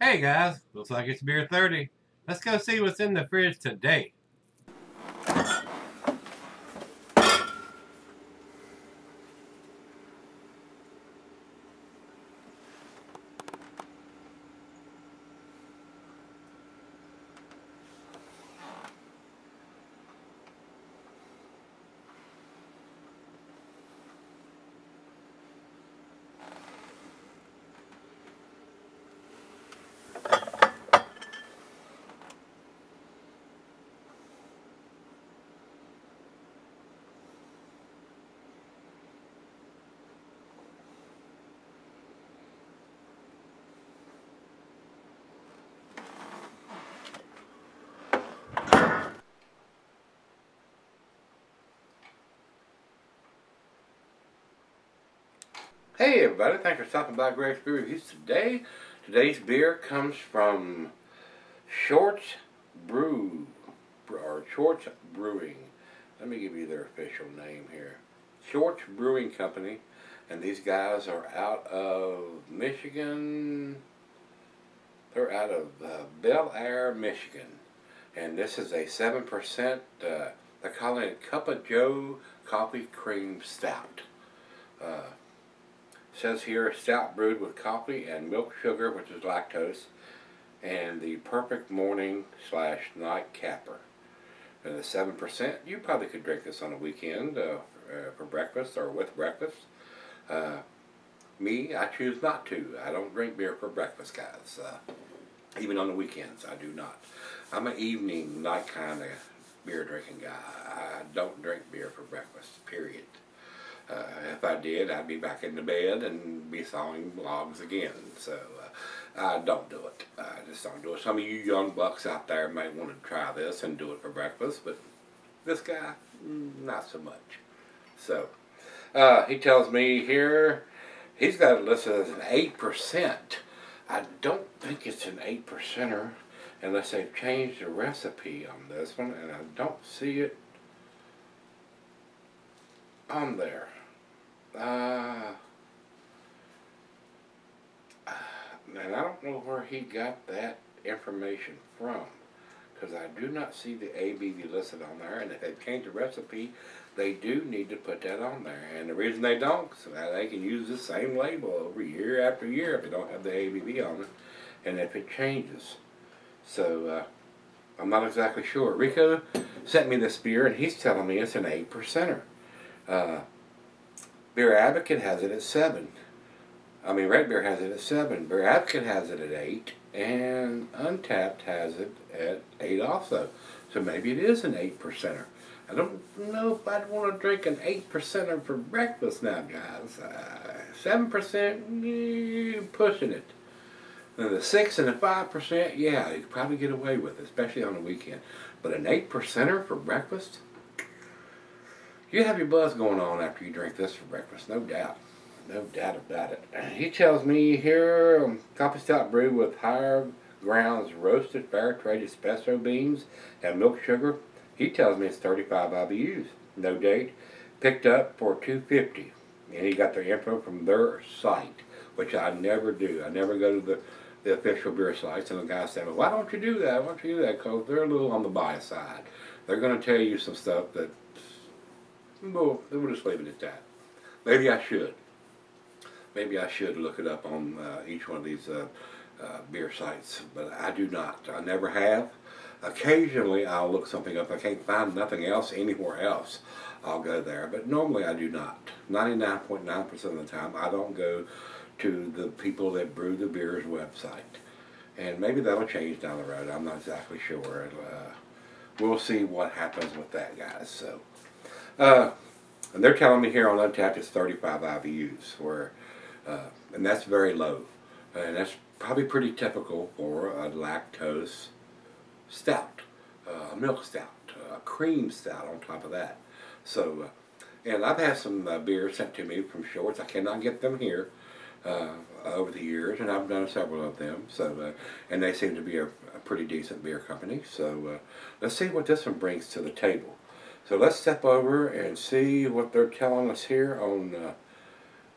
Hey guys, looks like it's beer 30. Let's go see what's in the fridge today. Hey everybody, thanks for stopping by Greg's Beer Reviews today. Today's beer comes from Shorts Brew, or Shorts Brewing. Let me give you their official name here. Shorts Brewing Company, and these guys are out of Michigan. They're out of uh, Bellaire, Michigan. And this is a 7%, uh, they're calling it Cup of Joe Coffee Cream Stout. Uh, says here stout brewed with coffee and milk sugar, which is lactose, and the perfect morning slash night capper. And the 7%, you probably could drink this on a weekend uh, uh, for breakfast or with breakfast. Uh, me, I choose not to. I don't drink beer for breakfast, guys. Uh, even on the weekends, I do not. I'm an evening, night kind of beer drinking guy. I don't drink beer for breakfast, period. Uh, if I did, I'd be back in the bed and be sawing logs again. So uh, I don't do it. I just don't do it. Some of you young bucks out there might want to try this and do it for breakfast, but this guy, mm, not so much. So uh, he tells me here he's got it listed as an 8%. I don't think it's an 8 percenter unless they've changed the recipe on this one, and I don't see it on there. Uh, and I don't know where he got that information from because I do not see the ABV listed on there and if they've changed the recipe they do need to put that on there. And the reason they don't so that they can use the same label over year after year if they don't have the ABV on it and if it changes. So uh, I'm not exactly sure. Rico sent me this beer and he's telling me it's an 8 percenter. Uh, Beer Advocate has it at 7. I mean, Rate Beer has it at 7. Beer Advocate has it at 8. And Untappd has it at 8 also. So maybe it is an 8 percenter. I don't know if I'd want to drink an 8 percenter for breakfast now, guys. Uh, 7%, eh, pushing it. The 6 and the 5%, yeah, you could probably get away with it, especially on the weekend. But an 8 percenter for breakfast? You have your buzz going on after you drink this for breakfast, no doubt. No doubt about it. He tells me here, um, coffee stout brew with higher grounds roasted fair trade espresso beans and milk sugar. He tells me it's 35 IBUs. No date. Picked up for 250 And he got their info from their site, which I never do. I never go to the, the official beer sites. And the guy said, well, why don't you do that? Why don't you do that? Because they're a little on the bias side. They're going to tell you some stuff that well, we'll just leave it at that. Maybe I should. Maybe I should look it up on uh, each one of these uh, uh, beer sites, but I do not. I never have. Occasionally I'll look something up. I can't find nothing else anywhere else. I'll go there, but normally I do not. 99.9% .9 of the time I don't go to the people that brew the beer's website. And maybe that'll change down the road. I'm not exactly sure. Uh, we'll see what happens with that, guys. So. Uh, and they're telling me here on Untappd it's 35 IBUs, where, uh, and that's very low. And that's probably pretty typical for a lactose stout, uh, a milk stout, a cream stout on top of that. So, uh, and I've had some uh, sent to me from Shorts. I cannot get them here uh, over the years, and I've done several of them. So, uh, and they seem to be a, a pretty decent beer company. So, let's see what this one brings to the table. So let's step over and see what they're telling us here on uh,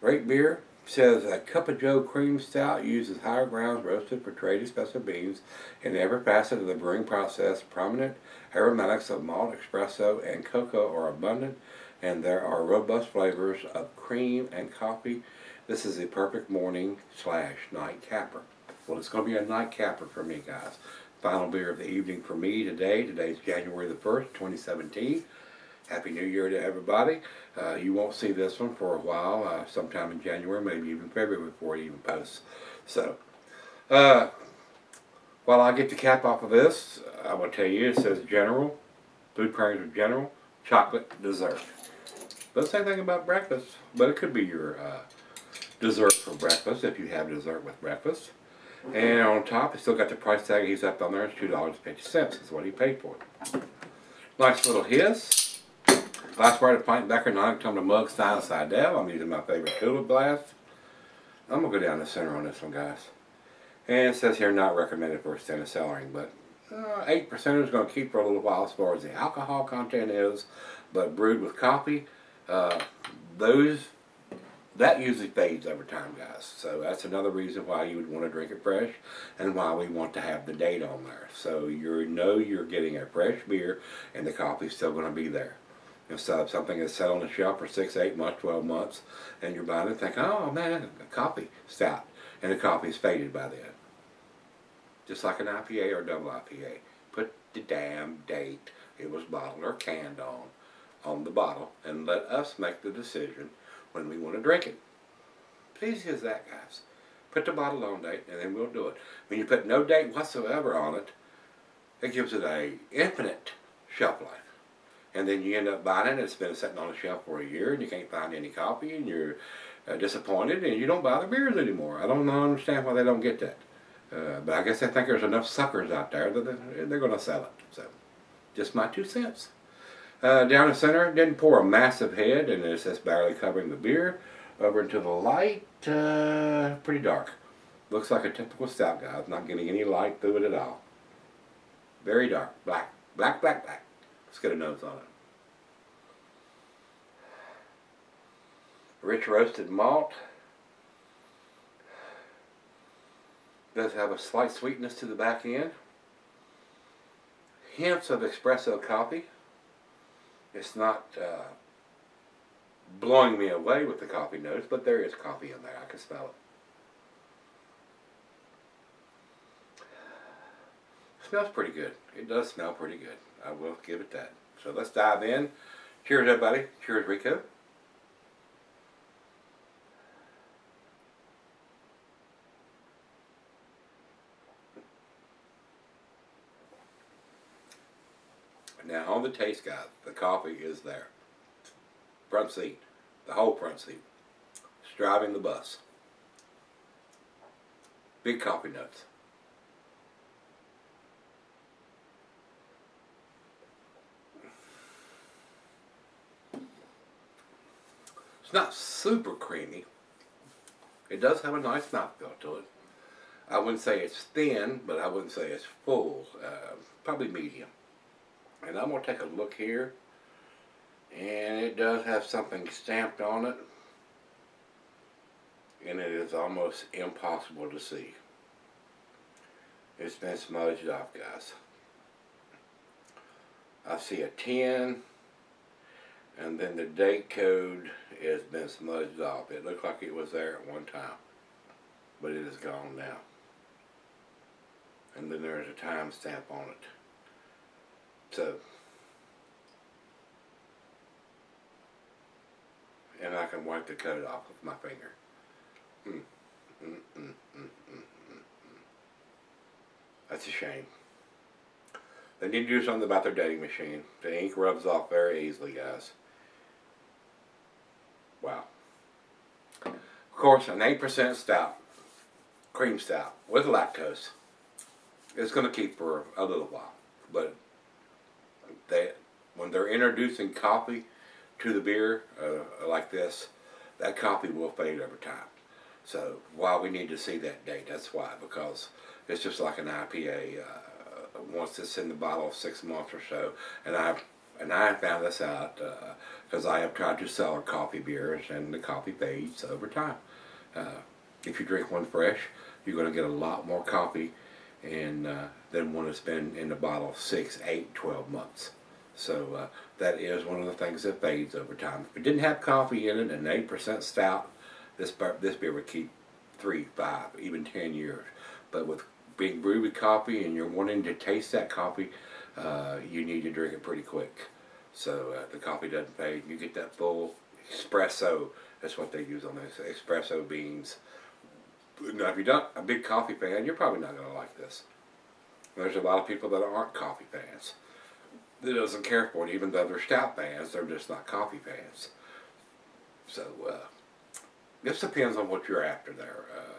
Great Beer says a cup of Joe cream stout uses higher grounds roasted fair trade espresso beans in every facet of the brewing process. Prominent aromatics of malt, espresso, and cocoa are abundant, and there are robust flavors of cream and coffee. This is a perfect morning slash night capper. Well, it's going to be a night capper for me, guys. Final beer of the evening for me today. Today's January the 1st, 2017. Happy New Year to everybody. Uh, you won't see this one for a while, uh, sometime in January, maybe even February before it even posts. So, uh, while I get the cap off of this, I will tell you it says General, food pairings with General, chocolate dessert. Doesn't say anything about breakfast, but it could be your uh, dessert for breakfast if you have dessert with breakfast. And on top, it's still got the price tag he's up on there. It's $2.50 That's what he paid for it. Nice little hiss. Glass bar to pint Becker, non tumbler mug, style side down. I'm using my favorite tulip glass. I'm going to go down the center on this one, guys. And it says here, not recommended for extended cellaring, but uh, 8% is going to keep for a little while as far as the alcohol content is. But brewed with coffee, uh, those that usually fades over time, guys. So that's another reason why you would want to drink it fresh and why we want to have the date on there. So you know you're getting a fresh beer and the coffee's still going to be there. If so, if something is set on the shelf for six, eight months, 12 months, and you're buying it, think, oh man, a coffee stout. And the coffee's faded by then. Just like an IPA or double IPA. Put the damn date it was bottled or canned on on the bottle and let us make the decision when we want to drink it. Easy as that, guys. Put the bottle on date, and then we'll do it. When you put no date whatsoever on it, it gives it a infinite shelf life. And then you end up buying it, and it's been sitting on the shelf for a year, and you can't find any copy, and you're uh, disappointed, and you don't buy the beers anymore. I don't understand why they don't get that. Uh, but I guess they think there's enough suckers out there that they're, they're going to sell it. So, just my two cents. Uh, down the center, didn't pour a massive head, and it's just barely covering the beer. Over into the light, uh, pretty dark. Looks like a typical stout, guys. Not getting any light through it at all. Very dark. Black. Black, black, black. Let's get a nose on it. Rich roasted malt. Does have a slight sweetness to the back end. Hints of espresso coffee. It's not uh, blowing me away with the coffee notes, but there is coffee in there. I can smell it. Smells pretty good. It does smell pretty good. I will give it that. So let's dive in. Cheers, everybody. Cheers, Rico. Now on the taste guide, the coffee is there. Front seat, the whole front seat. It's driving the bus. Big coffee notes. It's not super creamy. It does have a nice mouthfeel to it. I wouldn't say it's thin, but I wouldn't say it's full. Uh, probably medium. And I'm going to take a look here. And it does have something stamped on it. And it is almost impossible to see. It's been smudged off, guys. I see a 10. And then the date code has been smudged off. It looked like it was there at one time. But it is gone now. And then there's a time stamp on it. So, and I can wipe the coat off with my finger. Mm, mm, mm, mm. That's a shame. They need to do something about their dating machine. The ink rubs off very easily, guys. Wow. Of course, an 8% stout, cream stout, with lactose, is going to keep for a little while. But they, when they're introducing coffee to the beer uh, like this, that coffee will fade over time. So why we need to see that date, that's why, because it's just like an IPA. Uh, once it's in the bottle, six months or so, and I've and I found this out because uh, I have tried to sell coffee beers, and the coffee fades over time. Uh, if you drink one fresh, you're going to get a lot more coffee and uh, than one that's been in the bottle six, eight, twelve months. So uh, that is one of the things that fades over time. If it didn't have coffee in it, an eight percent stout, this this beer would keep three, five, even ten years. But with being brewed with coffee and you're wanting to taste that coffee, uh, you need to drink it pretty quick. So uh, the coffee doesn't fade. You get that full espresso. That's what they use on those espresso beans. Now, if you're not a big coffee fan, you're probably not going to like this. There's a lot of people that aren't coffee fans. That doesn't care for it, even though they're stout fans. They're just not coffee fans. So, uh, this depends on what you're after there. Uh,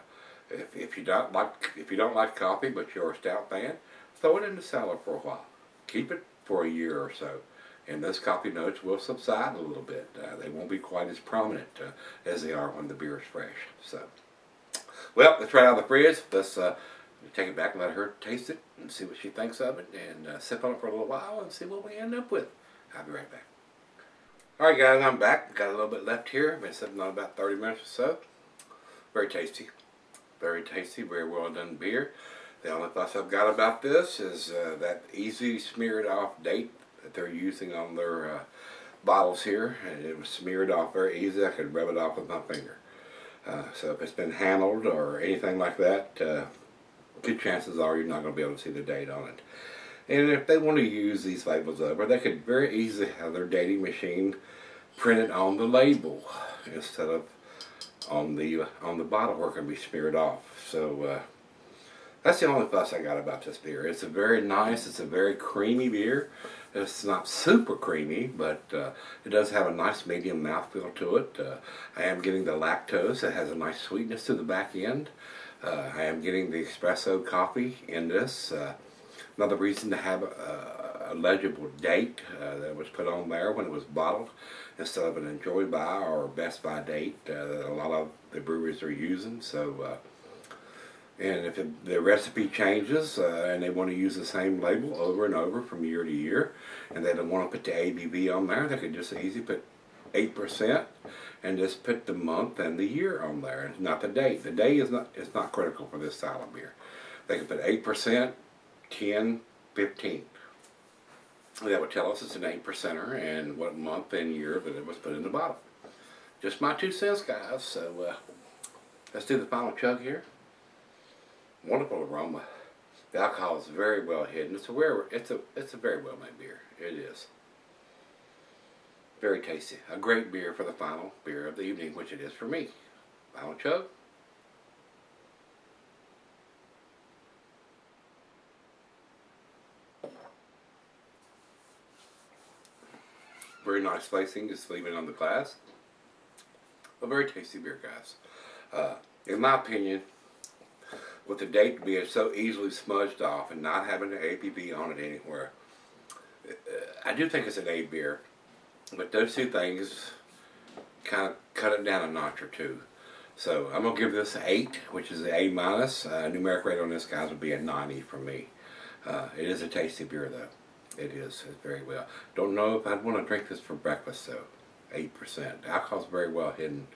if, if you don't like if you don't like coffee, but you're a stout fan, throw it in the cellar for a while. Keep it for a year or so, and those coffee notes will subside a little bit. Uh, they won't be quite as prominent uh, as they are when the beer is fresh. So. Well, let's right out of the fridge. Let's take it back and let her taste it and see what she thinks of it and uh, sip on it for a little while and see what we end up with. I'll be right back. Alright guys, I'm back. Got a little bit left here. Been sipping on about 30 minutes or so. Very tasty. Very tasty, very well done beer. The only fuss I've got about this is uh, that easy smeared off date that they're using on their uh, bottles here. And it was smeared off very easy. I could rub it off with my finger. Uh, so if it's been handled or anything like that, uh, good chances are you're not going to be able to see the date on it. And if they want to use these labels over, they could very easily have their dating machine printed on the label instead of on the on the bottle where it can be smeared off. So uh, that's the only fuss I got about this beer. It's a very nice, it's a very creamy beer. It's not super creamy, but uh, it does have a nice medium mouthfeel to it. Uh, I am getting the lactose. It has a nice sweetness to the back end. Uh, I am getting the espresso coffee in this. Uh, another reason to have a, a legible date uh, that was put on there when it was bottled instead of an enjoy by or best by date uh, that a lot of the breweries are using. So and if it, the recipe changes uh, and they want to use the same label over and over from year to year, and they don't want to put the ABV on there, they could just easily put 8% and just put the month and the year on there, not the date. The date is not, it's not critical for this style of beer. They can put 8%, 10, 15. That would tell us it's an 8 percenter and what month and year that it was put in the bottle. Just my two cents, guys. So uh, let's do the final chug here wonderful aroma. The alcohol is very well hidden. It's a rare, it's a it's a very well made beer. It is. Very tasty. A great beer for the final beer of the evening, which it is for me. Final chug. Very nice spacing, just leaving it on the glass. A very tasty beer, guys. Uh, in my opinion, with the date being so easily smudged off and not having an ABV on it anywhere. Uh, I do think it's an A beer, but those two things kind of cut it down a notch or two. So I'm gonna give this an eight, which is an A minus. Uh, numeric rate on this guys would be a 90 for me. Uh, it is a tasty beer though. It is. It's very well. Don't know if I'd want to drink this for breakfast though. Eight percent. Alcohol's very well hidden.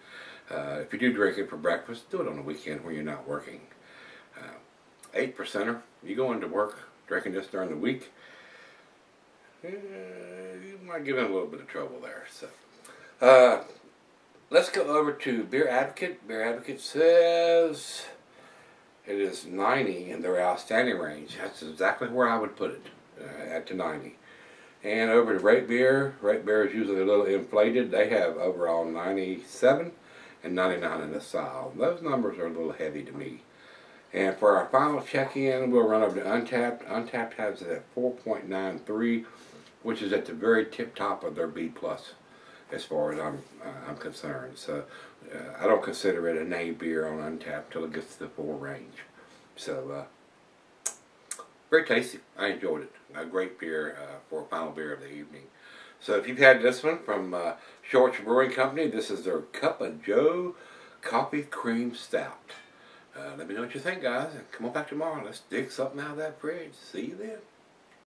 Uh, if you do drink it for breakfast, do it on the weekend when you're not working eight percenter. You go into work drinking this during the week, you might give him a little bit of trouble there. So, uh, let's go over to Beer Advocate. Beer Advocate says it is 90 in their outstanding range. That's exactly where I would put it, uh, at the 90. And over to Rate Beer, Rate Beer is usually a little inflated. They have overall 97 and 99 in the style. Those numbers are a little heavy to me. And for our final check-in, we'll run over to Untappd. Untappd has it at 4.93, which is at the very tip top of their B plus, as far as I'm uh, I'm concerned. So uh, I don't consider it an A beer on Untappd till it gets to the four range. So uh, very tasty. I enjoyed it. A great beer uh, for a final beer of the evening. So if you've had this one from uh, Shorts Brewing Company, this is their Cup of Joe Coffee Cream Stout. Uh, let me know what you think, guys. Come on back tomorrow. Let's dig something out of that fridge. See you then.